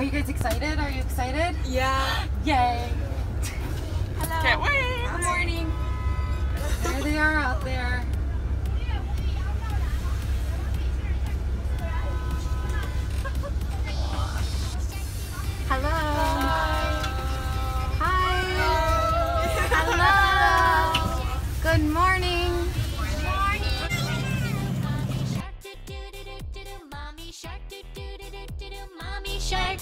Are you guys excited? Are you excited? Yeah. Yay! Hello. Can't wait. Good morning. There they are out there. Shark.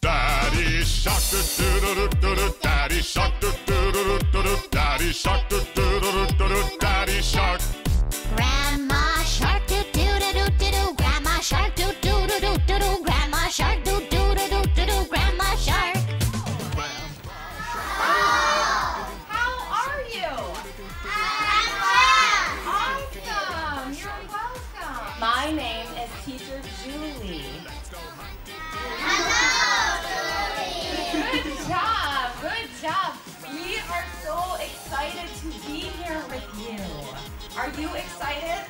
Daddy shark do do do do do do Daddy shark do do do do do do Daddy shark do do do do do do Daddy shark Grandma shark, do do do do do do. Grandma shark, do do do do do do. Grandma shark, do do do do do do. Grandma shark. How are you? Awesome. You're welcome. My name is Teacher Julie. Good job. Good job. We are so excited to be here with you. Are you excited?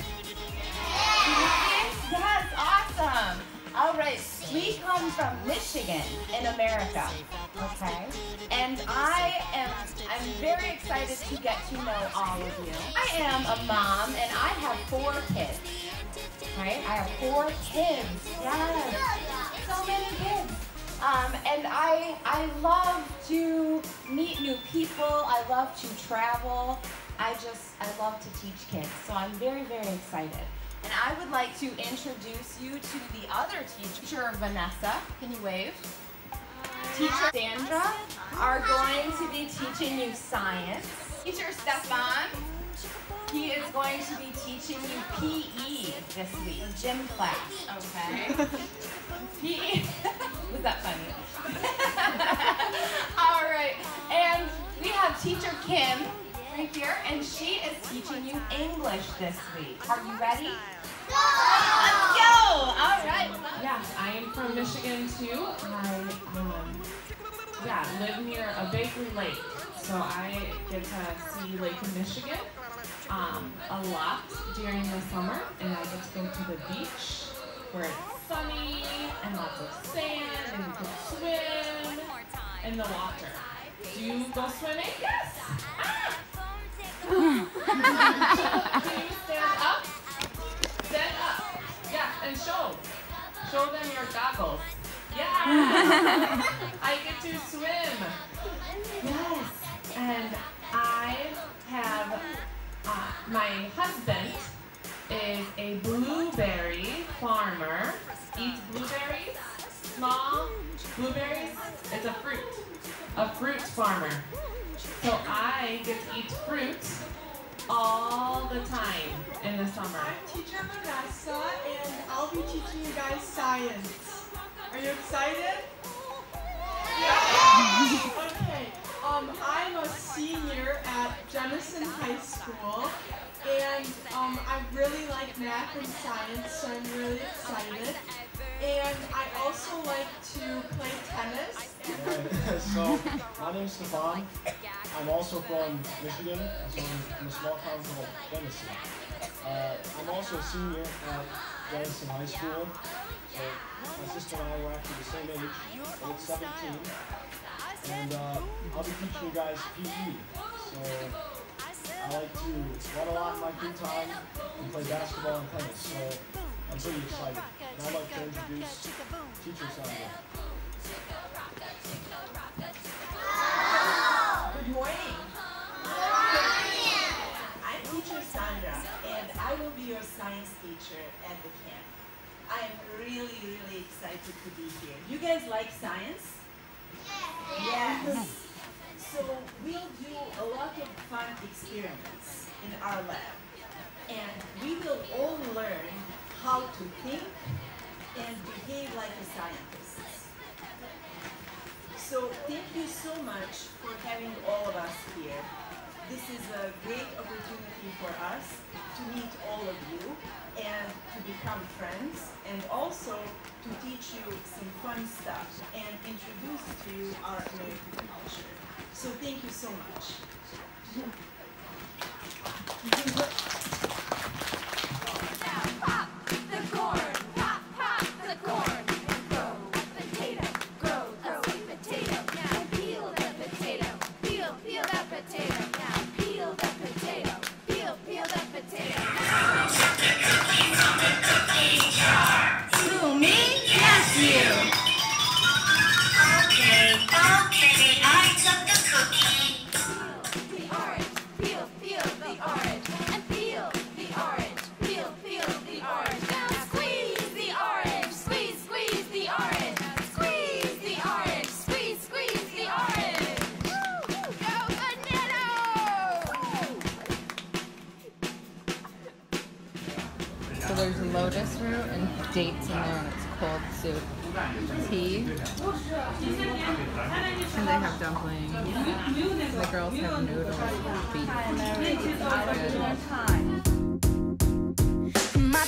Yes. Yes. Awesome. All right. We come from Michigan in America. Okay. And I am I'm very excited to get to know all of you. I am a mom and I have four kids. Right? I have four kids. Yes. Many kids. Um, and I I love to meet new people. I love to travel. I just I love to teach kids. So I'm very very excited. And I would like to introduce you to the other teacher, Vanessa. Can you wave? Teacher Sandra are going to be teaching you science. Teacher Stefan, he is going to be teaching you PE this week, gym class, okay? PE, was that funny? All right, and we have teacher Kim right here, and she is teaching you English this week. Are you ready? Let's go! All right. Yeah, I am from Michigan too. I um, yeah live near a Bakery Lake, so I get to see Lake Michigan um, a lot during the summer, and I get to go to the beach where it's sunny and lots of sand, and you can swim in the water. Do you go swimming? Yes. Ah! Can you stand up? Stand up. Yeah, and show. Show them your goggles. Yeah. I get to swim. Yes. And I have my husband is a blueberry farmer. Eats blueberries. Small blueberries. It's a fruit. A fruit farmer. So I get to eat fruit all the time in the summer. I'm teacher Vanessa, and I'll be teaching you guys science. Are you excited? Yeah. okay. Um, I'm a senior at Jenison High School, and um, I really like math and science, so I'm really excited. And I also like to play tennis. So my name's Stefan. I'm also from Michigan, so I'm from a small town called Jenison. Uh, I'm also a senior at Jenison High School. So my sister and I were actually the same age, both 17. And uh, I'll be teaching you guys PE. So I like to run a lot in my free time and play basketball and tennis. So I'm pretty excited. And I'd like to introduce teacher Sandra. Good morning. I'm teacher Sandra, and I will be your science teacher at the camp. I am really, really excited to be here. You guys like science? Yes. So we'll do a lot of fun experiments in our lab, and we will all learn how to think and behave like a scientist. So thank you so much for having all of us here. This is a great opportunity for us to meet all of you become friends and also to teach you some fun stuff and introduce to you our American culture. So thank you so much. So there's lotus root and dates in there, and it's cold soup. Tea. And they have dumplings. The girls have noodles beef. My